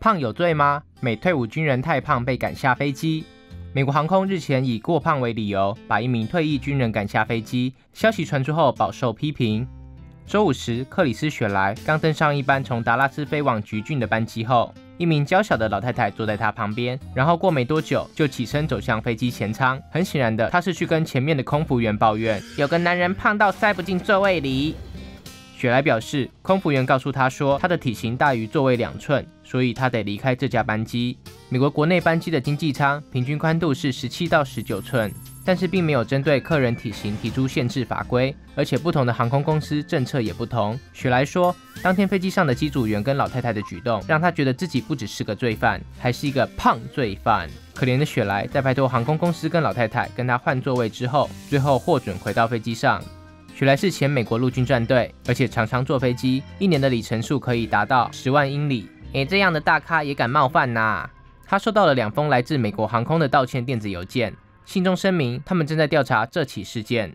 胖有罪吗？美退伍军人太胖被赶下飞机。美国航空日前以过胖为理由，把一名退役军人赶下飞机。消息传出后，饱受批评。周五时，克里斯·雪莱刚登上一班从达拉斯飞往橘郡的班机后，一名娇小的老太太坐在他旁边，然后过没多久就起身走向飞机前舱。很显然的，她是去跟前面的空服员抱怨，有个男人胖到塞不进座位里。雪莱表示，空服员告诉他说，他的体型大于座位两寸，所以他得离开这架班机。美国国内班机的经济舱平均宽度是十七到十九寸。但是并没有针对客人体型提出限制法规，而且不同的航空公司政策也不同。雪莱说，当天飞机上的机组员跟老太太的举动，让他觉得自己不只是个罪犯，还是一个胖罪犯。可怜的雪莱在拜托航空公司跟老太太跟他换座位之后，最后获准回到飞机上。雪莱是前美国陆军战队，而且常常坐飞机，一年的里程数可以达到十万英里。哎，这样的大咖也敢冒犯呐？他收到了两封来自美国航空的道歉电子邮件。信中声明，他们正在调查这起事件。